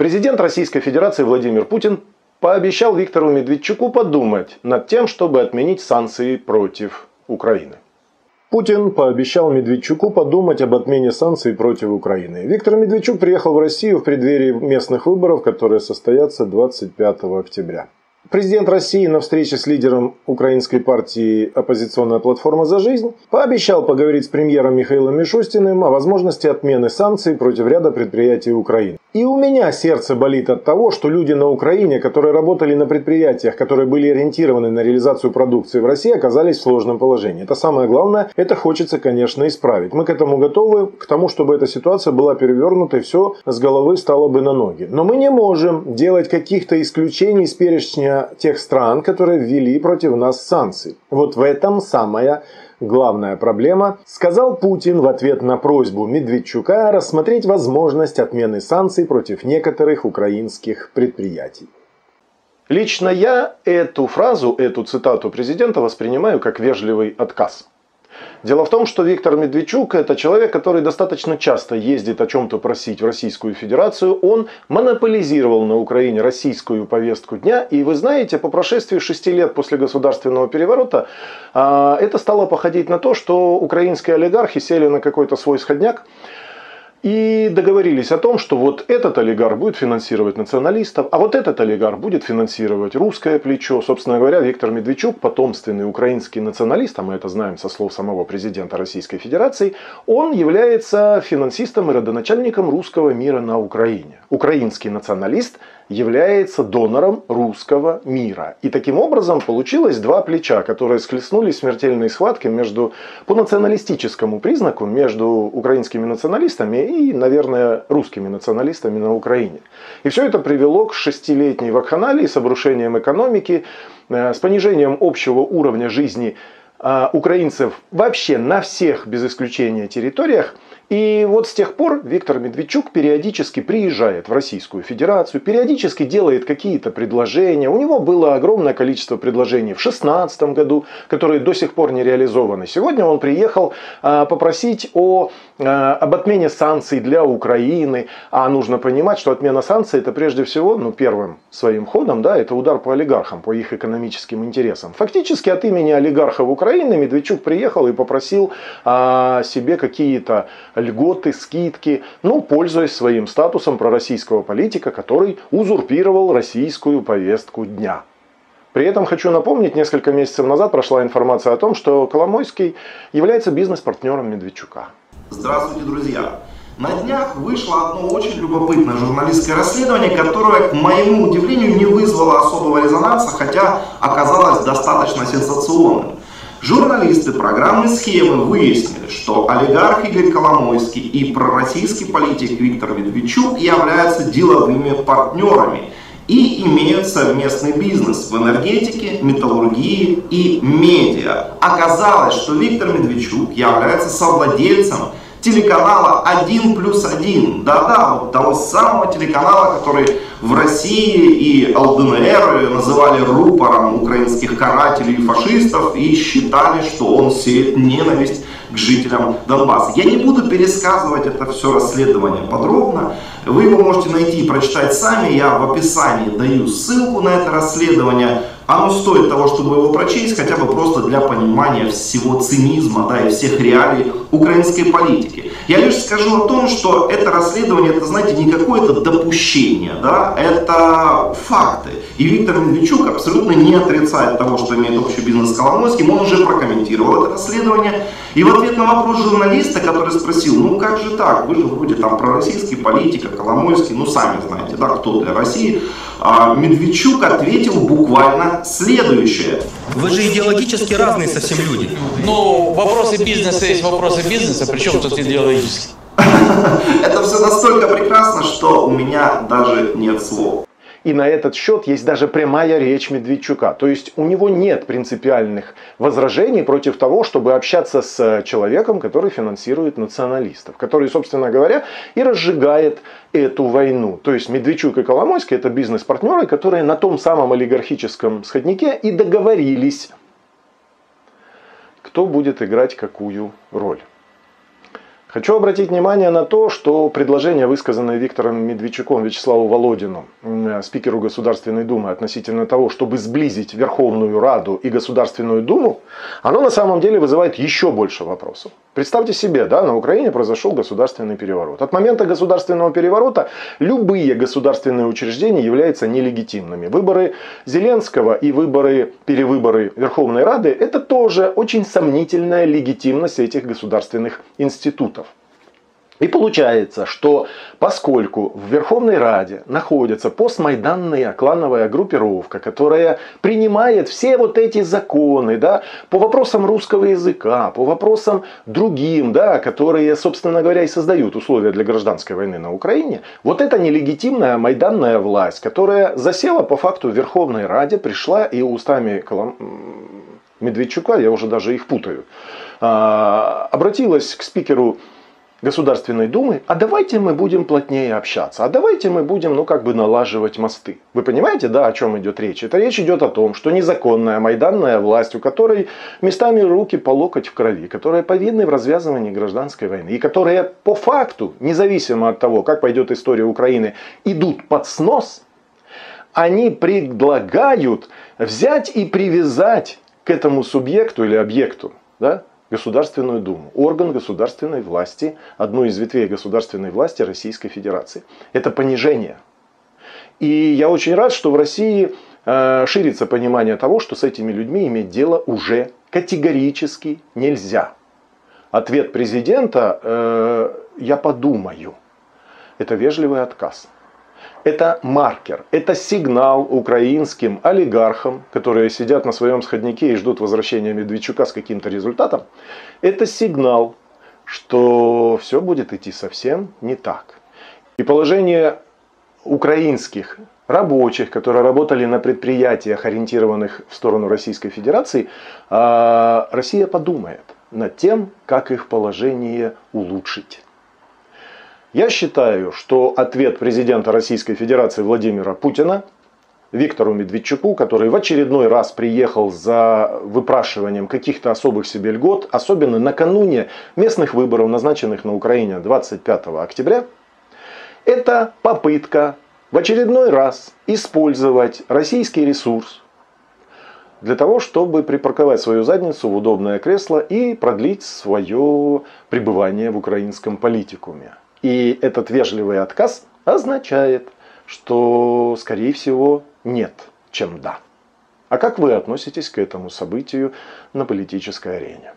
Президент Российской Федерации Владимир Путин пообещал Виктору Медведчуку подумать над тем, чтобы отменить санкции против Украины. Путин пообещал Медведчуку подумать об отмене санкций против Украины. Виктор Медведчук приехал в Россию в преддверии местных выборов, которые состоятся 25 октября. Президент России на встрече с лидером украинской партии «Оппозиционная платформа за жизнь» пообещал поговорить с премьером Михаилом Мишустиным о возможности отмены санкций против ряда предприятий Украины. И у меня сердце болит от того, что люди на Украине, которые работали на предприятиях, которые были ориентированы на реализацию продукции в России, оказались в сложном положении. Это самое главное, это хочется, конечно, исправить. Мы к этому готовы, к тому, чтобы эта ситуация была перевернута и все с головы стало бы на ноги. Но мы не можем делать каких-то исключений из перечня тех стран, которые ввели против нас санкции. Вот в этом самая главная проблема, сказал Путин в ответ на просьбу Медведчука рассмотреть возможность отмены санкций против некоторых украинских предприятий. Лично я эту фразу, эту цитату президента воспринимаю как вежливый отказ. Дело в том, что Виктор Медведчук это человек, который достаточно часто ездит о чем-то просить в Российскую Федерацию. Он монополизировал на Украине российскую повестку дня. И вы знаете, по прошествии шести лет после государственного переворота а, это стало походить на то, что украинские олигархи сели на какой-то свой сходняк и договорились о том, что вот этот олигарх будет финансировать националистов, а вот этот олигарх будет финансировать русское плечо. Собственно говоря, Виктор Медведчук, потомственный украинский националист, а мы это знаем со слов самого президента Российской Федерации, он является финансистом и родоначальником русского мира на Украине. Украинский националист является донором русского мира. И таким образом получилось два плеча, которые схлестнулись в смертельной схватке между, по националистическому признаку между украинскими националистами и, наверное, русскими националистами на Украине. И все это привело к шестилетней вакханалии с обрушением экономики, э, с понижением общего уровня жизни э, украинцев вообще на всех, без исключения, территориях – и вот с тех пор Виктор Медведчук периодически приезжает в Российскую Федерацию, периодически делает какие-то предложения. У него было огромное количество предложений в 2016 году, которые до сих пор не реализованы. Сегодня он приехал а, попросить о, а, об отмене санкций для Украины. А нужно понимать, что отмена санкций это прежде всего, ну первым своим ходом, да, это удар по олигархам, по их экономическим интересам. Фактически от имени олигархов Украины Медведчук приехал и попросил а, себе какие-то льготы, скидки, ну, пользуясь своим статусом пророссийского политика, который узурпировал российскую повестку дня. При этом хочу напомнить, несколько месяцев назад прошла информация о том, что Коломойский является бизнес-партнером Медведчука. Здравствуйте, друзья! На днях вышло одно очень любопытное журналистское расследование, которое, к моему удивлению, не вызвало особого резонанса, хотя оказалось достаточно сенсационным. Журналисты программы «Схемы» выяснили, что олигарх Игорь Коломойский и пророссийский политик Виктор Медведчук являются деловыми партнерами и имеют совместный бизнес в энергетике, металлургии и медиа. Оказалось, что Виктор Медведчук является совладельцем телеканала 1 плюс 1. Да-да, вот того самого телеканала, который в России и ЛДНР называли рупором украинских карателей и фашистов и считали, что он сеет ненависть к жителям Донбасса. Я не буду пересказывать это все расследование подробно. Вы его можете найти и прочитать сами. Я в описании даю ссылку на это расследование. Оно стоит того, чтобы его прочесть, хотя бы просто для понимания всего цинизма да, и всех реалий украинской политики. Я лишь скажу о том, что это расследование, это, знаете, не какое-то допущение, да, это факты. И Виктор Медведчук абсолютно не отрицает того, что имеет общий бизнес с Коломойским, он уже прокомментировал это расследование. И в ответ на вопрос журналиста, который спросил, ну как же так, вы же вроде там пророссийский политик, Коломойский, ну сами знаете, да, кто для России, а Медведчук ответил буквально следующее. Вы же идеологически разные совсем люди. Ну, вопросы бизнеса есть вопросы бизнеса, причем тут идеологически. Это все настолько прекрасно, что у меня даже нет слов. И на этот счет есть даже прямая речь Медведчука. То есть у него нет принципиальных возражений против того, чтобы общаться с человеком, который финансирует националистов, который, собственно говоря, и разжигает эту войну. То есть Медведчук и Коломойский это бизнес-партнеры, которые на том самом олигархическом сходнике и договорились, кто будет играть какую роль. Хочу обратить внимание на то, что предложение, высказанное Виктором Медведчуком Вячеславу Володину, спикеру Государственной Думы, относительно того, чтобы сблизить Верховную Раду и Государственную Думу, оно на самом деле вызывает еще больше вопросов. Представьте себе, да, на Украине произошел государственный переворот. От момента государственного переворота любые государственные учреждения являются нелегитимными. Выборы Зеленского и выборы, перевыборы Верховной Рады – это тоже очень сомнительная легитимность этих государственных институтов. И получается, что поскольку в Верховной Раде находится постмайданная клановая группировка, которая принимает все вот эти законы да, по вопросам русского языка, по вопросам другим, да, которые, собственно говоря, и создают условия для гражданской войны на Украине, вот эта нелегитимная майданная власть, которая засела по факту в Верховной Раде, пришла и устами Колом... Медведчука, я уже даже их путаю, а, обратилась к спикеру Государственной Думы, а давайте мы будем плотнее общаться, а давайте мы будем, ну, как бы налаживать мосты. Вы понимаете, да, о чем идет речь? Это речь идет о том, что незаконная майданная власть, у которой местами руки по локоть в крови, которая повинна в развязывании гражданской войны, и которая по факту, независимо от того, как пойдет история Украины, идут под снос, они предлагают взять и привязать к этому субъекту или объекту, да, Государственную Думу, орган государственной власти, одну из ветвей государственной власти Российской Федерации. Это понижение. И я очень рад, что в России э, ширится понимание того, что с этими людьми иметь дело уже категорически нельзя. Ответ президента э, «я подумаю». Это вежливый отказ. Это маркер, это сигнал украинским олигархам, которые сидят на своем сходнике и ждут возвращения Медведчука с каким-то результатом. Это сигнал, что все будет идти совсем не так. И положение украинских рабочих, которые работали на предприятиях, ориентированных в сторону Российской Федерации, а, Россия подумает над тем, как их положение улучшить. Я считаю, что ответ президента Российской Федерации Владимира Путина Виктору Медведчуку, который в очередной раз приехал за выпрашиванием каких-то особых себе льгот, особенно накануне местных выборов, назначенных на Украине 25 октября, это попытка в очередной раз использовать российский ресурс для того, чтобы припарковать свою задницу в удобное кресло и продлить свое пребывание в украинском политикуме. И этот вежливый отказ означает, что, скорее всего, нет, чем да. А как вы относитесь к этому событию на политической арене?